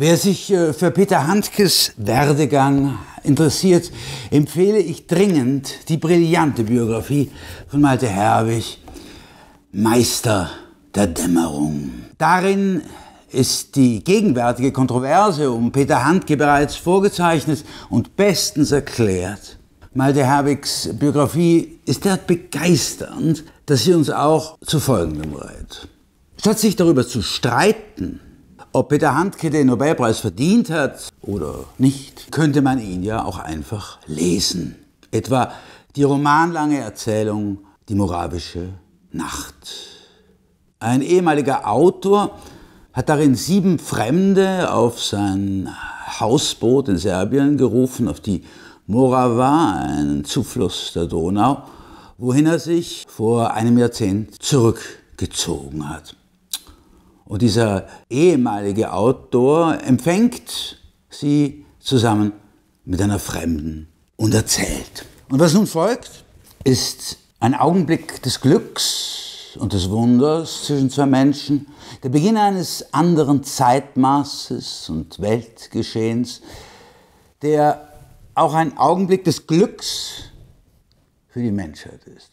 Wer sich äh, für Peter Handkes Werdegang interessiert, empfehle ich dringend die brillante Biografie von Malte Herwig, Meister der Dämmerung. Darin ist die gegenwärtige Kontroverse um Peter Handke bereits vorgezeichnet und bestens erklärt. Malte Herwigs Biografie ist derart begeisternd, dass sie uns auch zu folgendem rät. Statt sich darüber zu streiten, ob Peter Handke den Nobelpreis verdient hat oder nicht, könnte man ihn ja auch einfach lesen. Etwa die romanlange Erzählung Die moravische Nacht. Ein ehemaliger Autor hat darin sieben Fremde auf sein Hausboot in Serbien gerufen, auf die Morava, einen Zufluss der Donau, wohin er sich vor einem Jahrzehnt zurückgezogen hat. Und dieser ehemalige Autor empfängt sie zusammen mit einer Fremden und erzählt. Und was nun folgt, ist ein Augenblick des Glücks und des Wunders zwischen zwei Menschen, der Beginn eines anderen Zeitmaßes und Weltgeschehens, der auch ein Augenblick des Glücks für die Menschheit ist.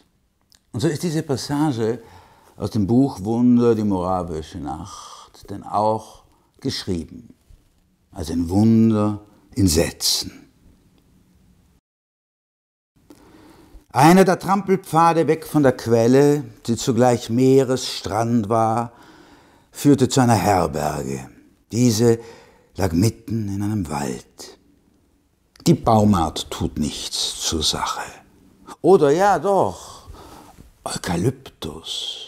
Und so ist diese Passage aus dem Buch Wunder, die moravische Nacht, denn auch geschrieben als ein Wunder in Sätzen. Einer der Trampelpfade weg von der Quelle, die zugleich Meeresstrand war, führte zu einer Herberge. Diese lag mitten in einem Wald. Die Baumart tut nichts zur Sache. Oder ja doch, Eukalyptus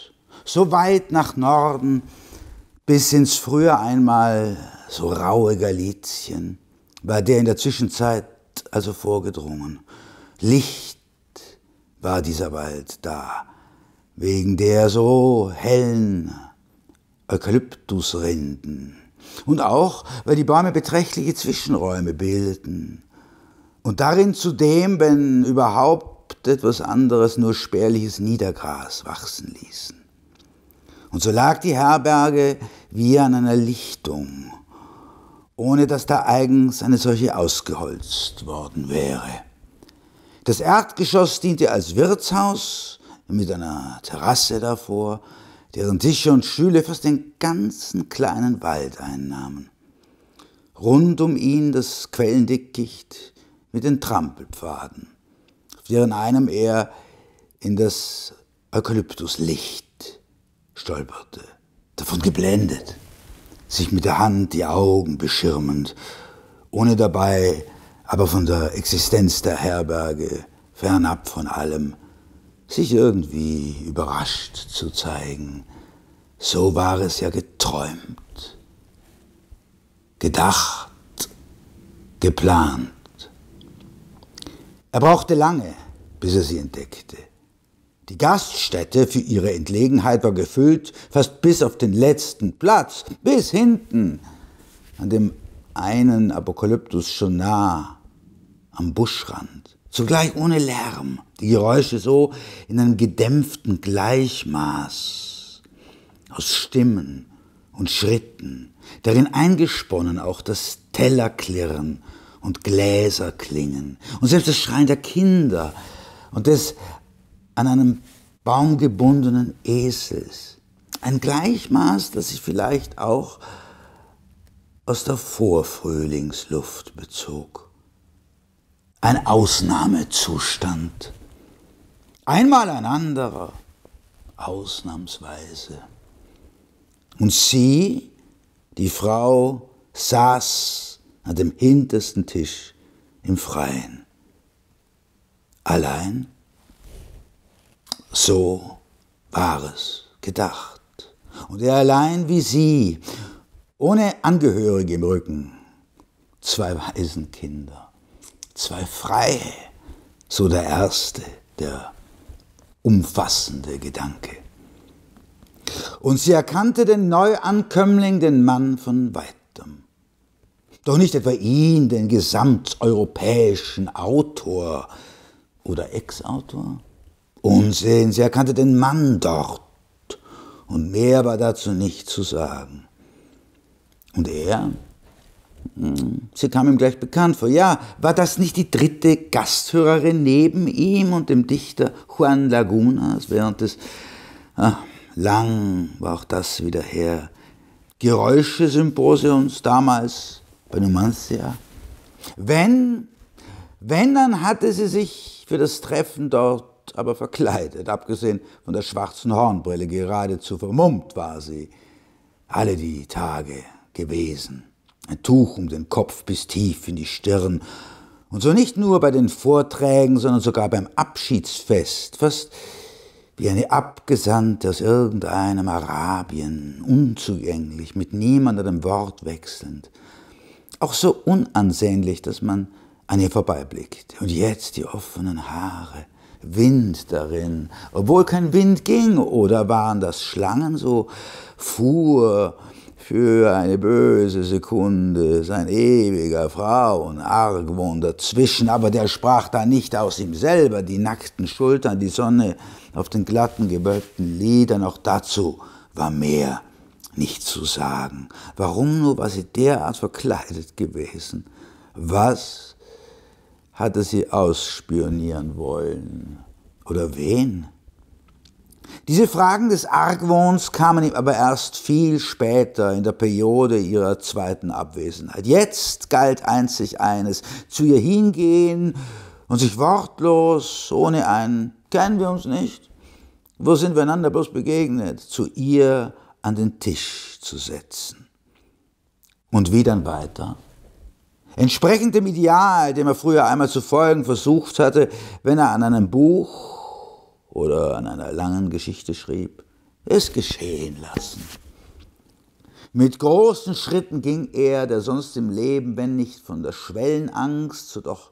so weit nach Norden bis ins früher einmal so raue Galizien, war der in der Zwischenzeit also vorgedrungen. Licht war dieser Wald da, wegen der so hellen Eukalyptusrinden. Und auch, weil die Bäume beträchtliche Zwischenräume bildeten. Und darin zudem, wenn überhaupt etwas anderes, nur spärliches Niedergras wachsen ließen. Und so lag die Herberge wie an einer Lichtung, ohne dass da eigens eine solche ausgeholzt worden wäre. Das Erdgeschoss diente als Wirtshaus mit einer Terrasse davor, deren Tische und Stühle fast den ganzen kleinen Wald einnahmen. Rund um ihn das Quellendickicht mit den Trampelpfaden, auf deren einem er in das Eukalyptuslicht stolperte, davon geblendet, sich mit der Hand die Augen beschirmend, ohne dabei aber von der Existenz der Herberge, fernab von allem, sich irgendwie überrascht zu zeigen. So war es ja geträumt, gedacht, geplant. Er brauchte lange, bis er sie entdeckte. Die Gaststätte für ihre Entlegenheit war gefüllt, fast bis auf den letzten Platz, bis hinten, an dem einen Apokalyptus schon nah am Buschrand. Zugleich ohne Lärm, die Geräusche so in einem gedämpften Gleichmaß aus Stimmen und Schritten, darin eingesponnen auch das Tellerklirren und Gläserklingen und selbst das Schreien der Kinder und des an einem baumgebundenen Esels. Ein Gleichmaß, das sich vielleicht auch aus der Vorfrühlingsluft bezog. Ein Ausnahmezustand. Einmal ein anderer, ausnahmsweise. Und sie, die Frau, saß an dem hintersten Tisch im Freien. Allein so war es gedacht. Und er allein wie sie, ohne Angehörige im Rücken, zwei Waisenkinder, zwei Freie, so der erste, der umfassende Gedanke. Und sie erkannte den Neuankömmling, den Mann von weitem. Doch nicht etwa ihn, den gesamteuropäischen Autor oder Ex-Autor, Unsinn, sie erkannte den Mann dort. Und mehr war dazu nicht zu sagen. Und er, Hm, sie kam ihm gleich bekannt vor. Ja, war das nicht die dritte Gasthörerin neben ihm und dem Dichter Juan Lagunas während des... Ach, lang war auch das wieder her. Geräusche-Symposions damals bei Numancia. Wenn, wenn, dann hatte sie sich für das Treffen dort aber verkleidet, abgesehen von der schwarzen Hornbrille, geradezu vermummt war sie. Alle die Tage gewesen. Ein Tuch um den Kopf bis tief in die Stirn. Und so nicht nur bei den Vorträgen, sondern sogar beim Abschiedsfest, fast wie eine Abgesandte aus irgendeinem Arabien, unzugänglich, mit niemandem Wort wechselnd. Auch so unansehnlich, dass man an ihr vorbeiblickt. Und jetzt die offenen Haare, Wind darin, obwohl kein Wind ging, oder waren das Schlangen, so fuhr für eine böse Sekunde sein ewiger Frauenargwohn dazwischen, aber der sprach da nicht aus ihm selber, die nackten Schultern, die Sonne auf den glatten, gewölbten Lidern, auch dazu war mehr nicht zu sagen. Warum nur? War sie derart verkleidet gewesen? Was hatte sie ausspionieren wollen? Oder wen? Diese Fragen des Argwohns kamen ihm aber erst viel später in der Periode ihrer zweiten Abwesenheit. Jetzt galt einzig eines, zu ihr hingehen und sich wortlos, ohne ein Kennen wir uns nicht? Wo sind wir einander bloß begegnet? Zu ihr an den Tisch zu setzen. Und wie dann weiter? Entsprechend dem Ideal, dem er früher einmal zu folgen versucht hatte, wenn er an einem Buch oder an einer langen Geschichte schrieb, es geschehen lassen. Mit großen Schritten ging er, der sonst im Leben, wenn nicht von der Schwellenangst, so doch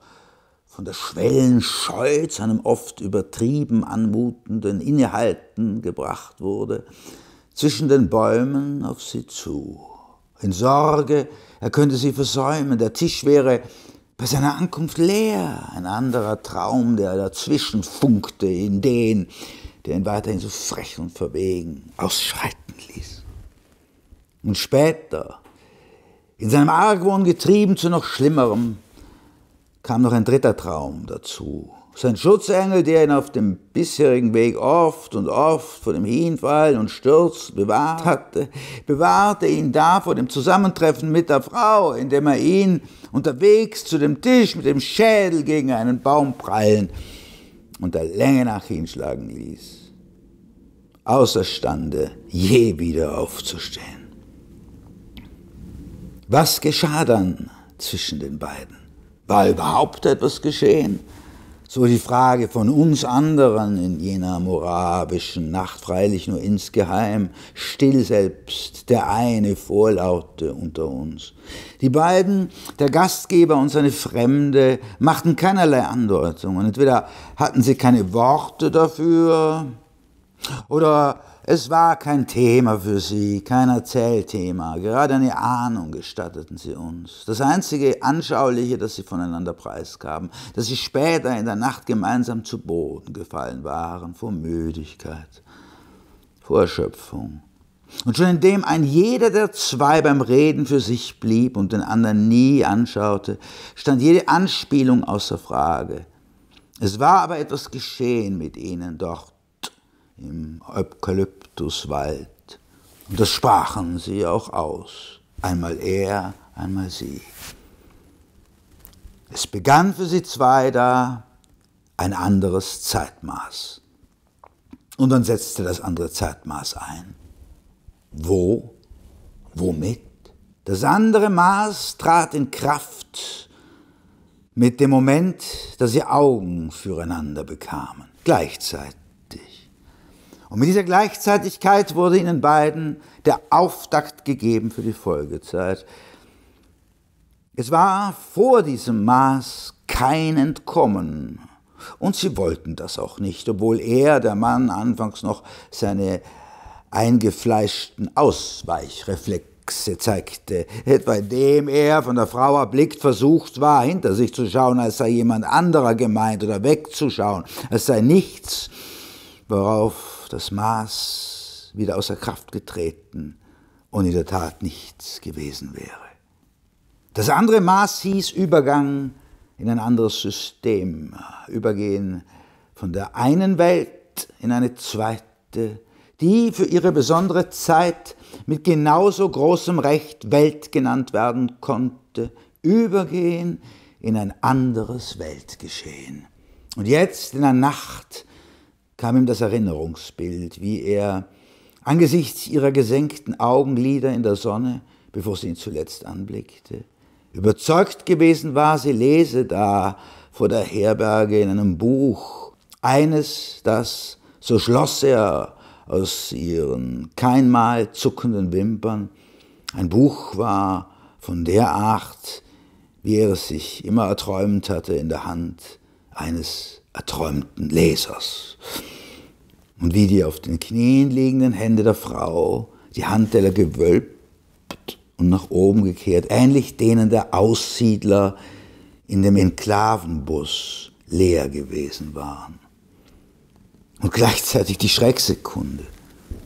von der Schwellenscheu zu einem oft übertrieben anmutenden Innehalten gebracht wurde, zwischen den Bäumen auf sie zu. In Sorge, er könnte sie versäumen, der Tisch wäre bei seiner Ankunft leer, ein anderer Traum, der dazwischen funkte in den, der ihn weiterhin so frech und verwegen ausschreiten ließ. Und später, in seinem Argwohn getrieben zu noch Schlimmerem, kam noch ein dritter Traum dazu. Sein Schutzengel, der ihn auf dem bisherigen Weg oft und oft vor dem Hinfallen und Sturz bewahrt hatte, bewahrte ihn da vor dem Zusammentreffen mit der Frau, indem er ihn unterwegs zu dem Tisch mit dem Schädel gegen einen Baum prallen und der Länge nach hinschlagen ließ, außerstande je wieder aufzustehen. Was geschah dann zwischen den beiden? War überhaupt etwas geschehen? So die Frage von uns anderen in jener moravischen Nacht, freilich nur insgeheim, still selbst, der eine Vorlaute unter uns. Die beiden, der Gastgeber und seine Fremde, machten keinerlei Andeutungen. Entweder hatten sie keine Worte dafür, oder es war kein Thema für sie, kein Erzählthema, gerade eine Ahnung gestatteten sie uns. Das einzige Anschauliche, das sie voneinander preisgaben, dass sie später in der Nacht gemeinsam zu Boden gefallen waren, vor Müdigkeit, vor Erschöpfung. Und schon indem ein jeder der zwei beim Reden für sich blieb und den anderen nie anschaute, stand jede Anspielung außer Frage. Es war aber etwas geschehen mit ihnen dort im Eukalyptuswald. Und das sprachen sie auch aus. Einmal er, einmal sie. Es begann für sie zwei da ein anderes Zeitmaß. Und dann setzte das andere Zeitmaß ein. Wo? Womit? Das andere Maß trat in Kraft mit dem Moment, dass sie Augen füreinander bekamen, gleichzeitig. Und mit dieser Gleichzeitigkeit wurde ihnen beiden der Auftakt gegeben für die Folgezeit. Es war vor diesem Maß kein Entkommen. Und sie wollten das auch nicht, obwohl er, der Mann, anfangs noch seine eingefleischten Ausweichreflexe zeigte, etwa indem er, von der Frau erblickt, versucht war, hinter sich zu schauen, als sei jemand anderer gemeint oder wegzuschauen, als sei nichts, worauf das Maß wieder außer Kraft getreten und in der Tat nichts gewesen wäre. Das andere Maß hieß Übergang in ein anderes System, übergehen von der einen Welt in eine zweite, die für ihre besondere Zeit mit genauso großem Recht Welt genannt werden konnte, übergehen in ein anderes Weltgeschehen. Und jetzt in der Nacht kam ihm das Erinnerungsbild, wie er angesichts ihrer gesenkten Augenlider in der Sonne, bevor sie ihn zuletzt anblickte, überzeugt gewesen war, sie lese da vor der Herberge in einem Buch eines, das, so schloss er aus ihren keinmal zuckenden Wimpern, ein Buch war von der Art, wie er es sich immer erträumt hatte, in der Hand eines erträumten Lesers. Und wie die auf den Knien liegenden Hände der Frau, die Handteller gewölbt und nach oben gekehrt, ähnlich denen der Aussiedler in dem Enklavenbus leer gewesen waren. Und gleichzeitig die Schrecksekunde,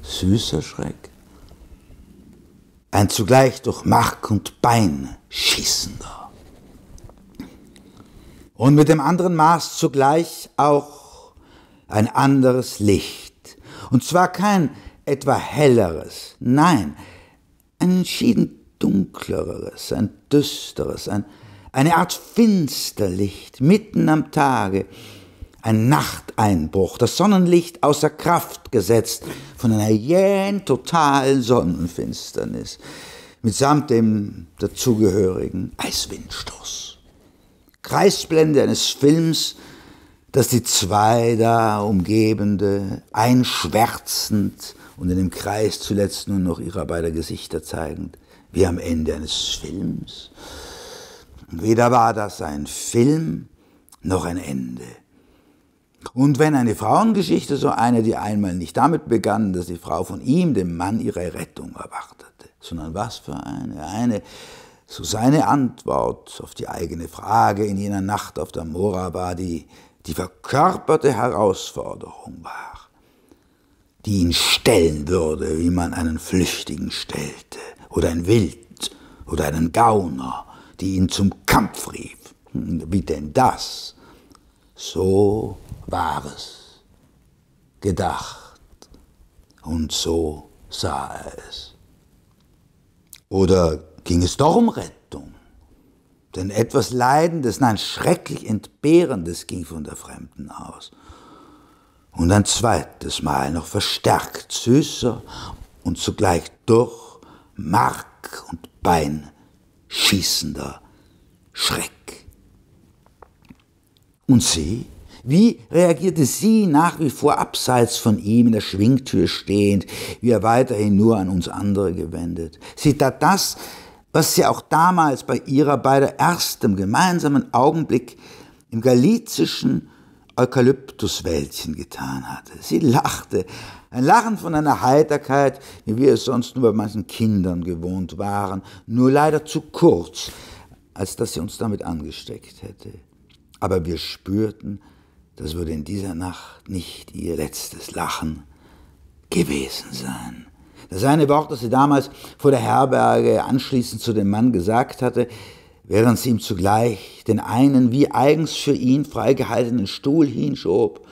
süßer Schreck, ein zugleich durch Mark und Bein schießender. Und mit dem anderen Maß zugleich auch ein anderes Licht. Und zwar kein etwa helleres, nein, ein entschieden dunkleres, ein düsteres, ein, eine Art Finsterlicht mitten am Tage, ein Nachteinbruch, das Sonnenlicht außer Kraft gesetzt von einer jähen, totalen Sonnenfinsternis, mitsamt dem dazugehörigen Eiswindstoß. Kreisblende eines Films, das die zwei da umgebende, einschwärzend und in dem Kreis zuletzt nur noch ihrer beider Gesichter zeigend, wie am Ende eines Films. Weder war das ein Film noch ein Ende. Und wenn eine Frauengeschichte, so eine, die einmal nicht damit begann, dass die Frau von ihm, dem Mann, ihre Rettung erwartete, sondern was für eine, eine, so seine Antwort auf die eigene Frage in jener Nacht auf der Mora war, die die verkörperte Herausforderung war, die ihn stellen würde, wie man einen Flüchtigen stellte, oder ein Wild, oder einen Gauner, die ihn zum Kampf rief. Wie denn das? So war es gedacht und so sah er es. Oder ging es doch um Rettung? Denn etwas Leidendes, nein, schrecklich Entbehrendes ging von der Fremden aus. Und ein zweites Mal noch verstärkt, süßer und zugleich durch Mark und Bein schießender Schreck. Und sie? Wie reagierte sie nach wie vor abseits von ihm in der Schwingtür stehend, wie er weiterhin nur an uns andere gewendet? Sie tat das, was sie auch damals bei ihrer beider erstem gemeinsamen Augenblick im galizischen Eukalyptuswäldchen getan hatte. Sie lachte, ein Lachen von einer Heiterkeit, wie wir es sonst nur bei manchen Kindern gewohnt waren, nur leider zu kurz, als dass sie uns damit angesteckt hätte. Aber wir spürten, das würde in dieser Nacht nicht ihr letztes Lachen gewesen sein. Das eine Wort, das sie damals vor der Herberge anschließend zu dem Mann gesagt hatte, während sie ihm zugleich den einen wie eigens für ihn freigehaltenen Stuhl hinschob,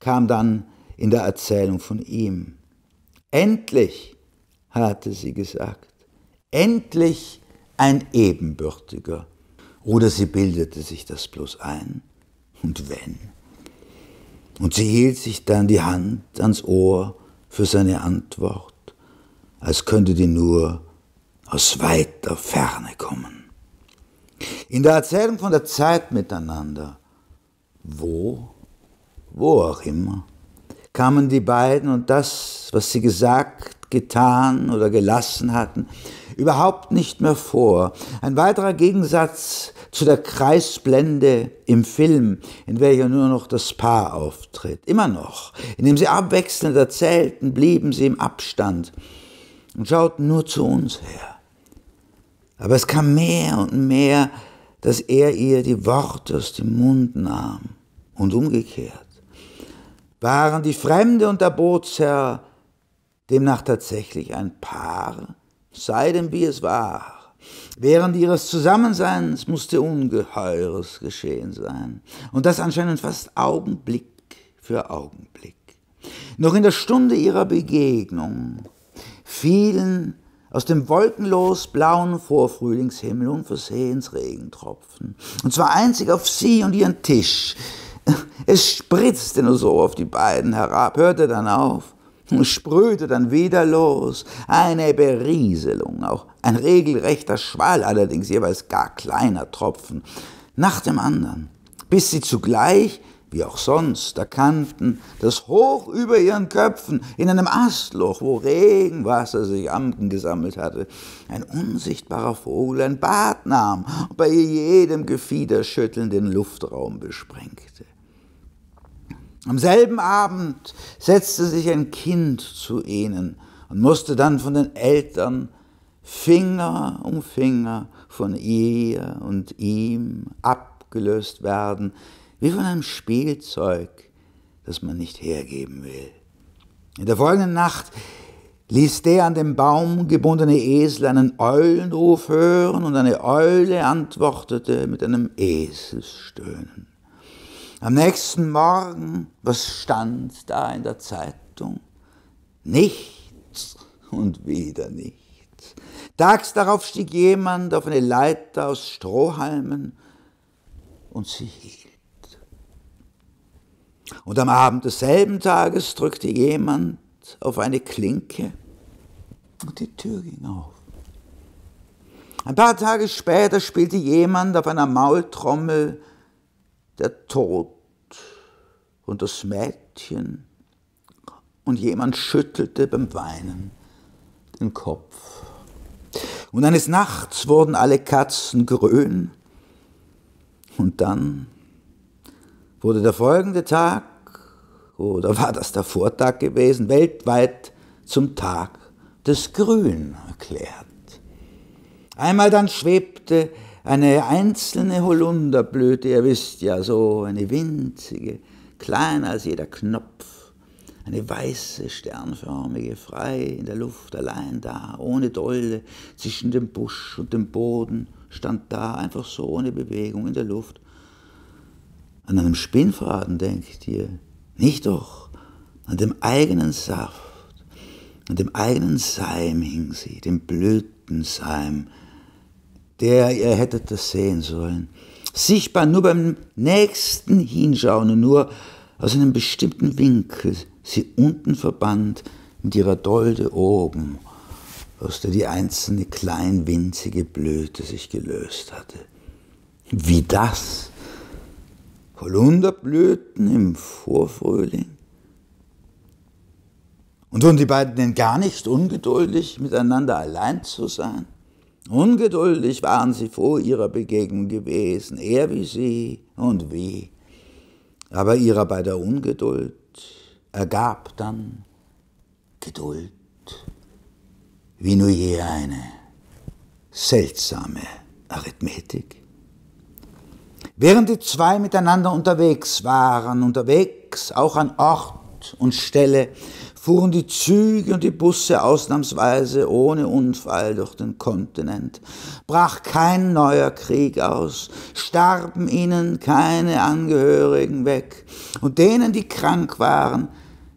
kam dann in der Erzählung von ihm. Endlich, hatte sie gesagt, endlich ein Ebenbürtiger. Oder sie bildete sich das bloß ein. Und wenn? Und sie hielt sich dann die Hand ans Ohr für seine Antwort, als könnte die nur aus weiter Ferne kommen. In der Erzählung von der Zeit miteinander, wo, wo auch immer, kamen die beiden und das, was sie gesagt, getan oder gelassen hatten, überhaupt nicht mehr vor. Ein weiterer Gegensatz zu der Kreisblende im Film, in welcher nur noch das Paar auftritt. Immer noch. Indem sie abwechselnd erzählten, blieben sie im Abstand und schauten nur zu uns her. Aber es kam mehr und mehr, dass er ihr die Worte aus dem Mund nahm und umgekehrt. Waren die Fremde und der Bootsherr demnach tatsächlich ein Paar? Sei denn wie es war. Während ihres Zusammenseins musste Ungeheures geschehen sein. Und das anscheinend fast Augenblick für Augenblick. Noch in der Stunde ihrer Begegnung fielen aus dem wolkenlos blauen Vorfrühlingshimmel unversehens Regentropfen. Und zwar einzig auf sie und ihren Tisch. Es spritzte nur so auf die beiden herab, hörte dann auf und sprühte dann wieder los. Eine Berieselung, auch ein regelrechter Schwall, allerdings jeweils gar kleiner Tropfen, nach dem anderen, bis sie zugleich wie auch sonst, erkannten, dass hoch über ihren Köpfen in einem Astloch, wo Regenwasser sich Amten gesammelt hatte, ein unsichtbarer Vogel ein Bad nahm und bei jedem Gefiederschütteln den Luftraum besprengte. Am selben Abend setzte sich ein Kind zu ihnen und musste dann von den Eltern Finger um Finger von ihr und ihm abgelöst werden, wie von einem Spielzeug, das man nicht hergeben will. In der folgenden Nacht ließ der an dem Baum gebundene Esel einen Eulenruf hören und eine Eule antwortete mit einem Eselsstöhnen. Am nächsten Morgen, was stand da in der Zeitung? Nichts und wieder nichts. Tags darauf stieg jemand auf eine Leiter aus Strohhalmen und sie hielt. Und am Abend desselben Tages drückte jemand auf eine Klinke und die Tür ging auf. Ein paar Tage später spielte jemand auf einer Maultrommel der Tod und das Mädchen und jemand schüttelte beim Weinen den Kopf. Und eines Nachts wurden alle Katzen grün und dann wurde der folgende Tag, oder war das der Vortag gewesen, weltweit zum Tag des Grün erklärt. Einmal dann schwebte eine einzelne Holunderblüte, ihr wisst ja, so eine winzige, kleiner als jeder Knopf, eine weiße, sternförmige, frei in der Luft, allein da, ohne Dolde, zwischen dem Busch und dem Boden, stand da, einfach so ohne Bewegung in der Luft an einem Spinnfaden denkt ihr, nicht doch, an dem eigenen Saft, an dem eigenen Seim hing sie, dem Blütenseim, der ihr hättet das sehen sollen. Sichtbar nur beim nächsten Hinschauen und nur aus einem bestimmten Winkel, sie unten verband mit ihrer Dolde oben, aus der die einzelne klein winzige Blüte sich gelöst hatte. Wie das Holunderblüten im Vorfrühling. Und wurden die beiden denn gar nicht ungeduldig, miteinander allein zu sein? Ungeduldig waren sie vor ihrer Begegnung gewesen, er wie sie und wie. Aber ihrer bei der Ungeduld ergab dann Geduld, wie nur je eine seltsame Arithmetik. Während die zwei miteinander unterwegs waren, unterwegs auch an Ort und Stelle, fuhren die Züge und die Busse ausnahmsweise ohne Unfall durch den Kontinent, brach kein neuer Krieg aus, starben ihnen keine Angehörigen weg, und denen, die krank waren,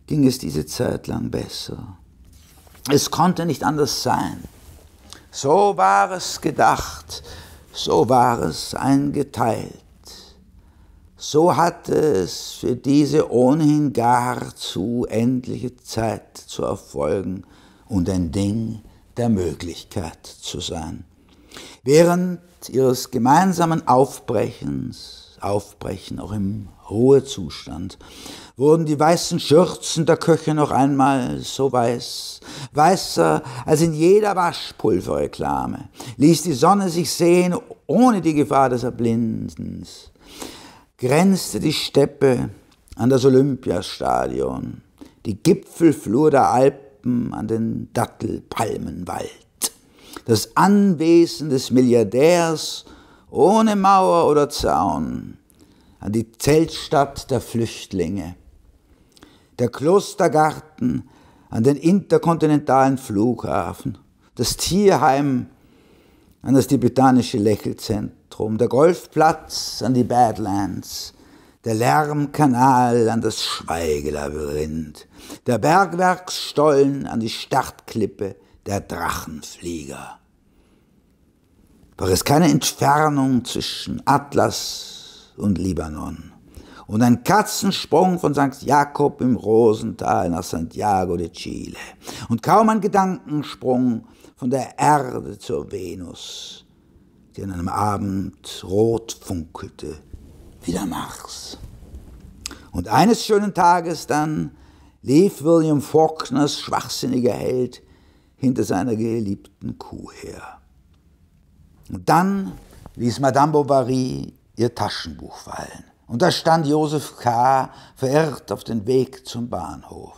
ging es diese Zeit lang besser. Es konnte nicht anders sein. So war es gedacht, so war es eingeteilt. So hatte es für diese ohnehin gar zu endliche Zeit zu erfolgen und ein Ding der Möglichkeit zu sein. Während ihres gemeinsamen Aufbrechens, Aufbrechen auch im Ruhezustand, wurden die weißen Schürzen der Köche noch einmal so weiß, weißer als in jeder Waschpulverreklame, ließ die Sonne sich sehen ohne die Gefahr des Erblindens grenzte die Steppe an das Olympiastadion, die Gipfelflur der Alpen an den Dattelpalmenwald, das Anwesen des Milliardärs ohne Mauer oder Zaun, an die Zeltstadt der Flüchtlinge, der an das tibetanische Lächelzentrum, der Golfplatz an die Badlands, der Lärmkanal an das Schweigelabyrinth, der Bergwerksstollen an die Startklippe der Drachenflieger. War es keine Entfernung zwischen Atlas und Libanon und ein Katzensprung von St. Jakob im Rosental nach Santiago de Chile und kaum ein Gedankensprung von der Erde zur Venus, die an einem Abend rot funkelte wie der Mars. Und eines schönen Tages dann lief William Faulkners schwachsinniger Held hinter seiner geliebten Kuh her. Und dann ließ Madame Bovary ihr Taschenbuch fallen. Und da stand Joseph K. verirrt auf den Weg zum Bahnhof.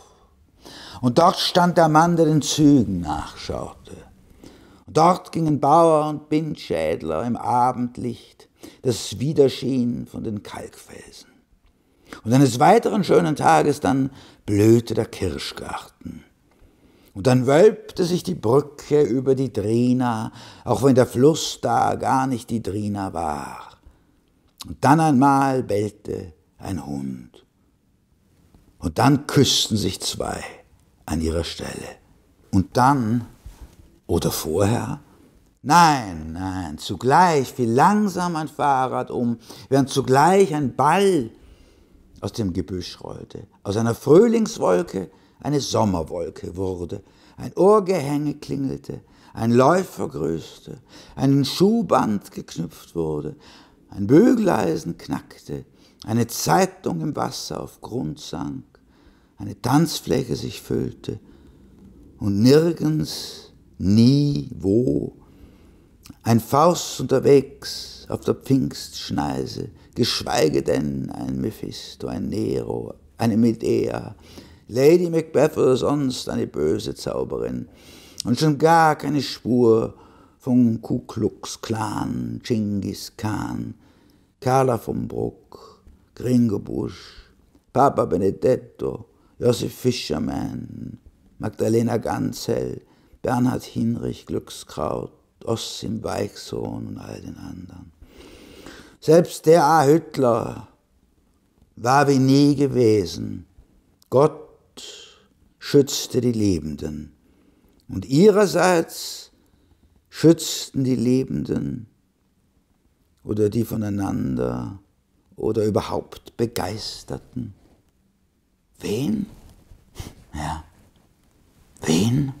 Und dort stand der Mann, der den Zügen nachschaute. Dort gingen Bauer und Bindschädler im Abendlicht, das widerschien von den Kalkfelsen. Und eines weiteren schönen Tages dann blühte der Kirschgarten. Und dann wölbte sich die Brücke über die Drina, auch wenn der Fluss da gar nicht die Drina war. Und dann einmal bellte ein Hund. Und dann küssten sich zwei an ihrer Stelle. Und dann, oder vorher, nein, nein, zugleich fiel langsam ein Fahrrad um, während zugleich ein Ball aus dem Gebüsch rollte. Aus einer Frühlingswolke eine Sommerwolke wurde. Ein Ohrgehänge klingelte, ein Läufer grüßte, ein Schuhband geknüpft wurde, ein Bügeleisen knackte, eine Zeitung im Wasser auf Grund sank, eine Tanzfläche sich füllte und nirgends, nie, wo, ein Faust unterwegs auf der Pfingstschneise, geschweige denn ein Mephisto, ein Nero, eine Medea, Lady Macbeth oder sonst eine böse Zauberin. Und schon gar keine Spur von Ku Klux Klan, Genghis Khan, Carla von Bruck, Gringo Busch, Papa Benedetto, Josef Fischermann, Magdalena Ganzel, Bernhard Hinrich, Glückskraut, Ossim Weichsohn und all den anderen. Selbst der A. Hüttler war wie nie gewesen. Gott schützte die Lebenden. Und ihrerseits schützten die Lebenden oder die voneinander oder überhaupt Begeisterten. Wen? Ja, wen?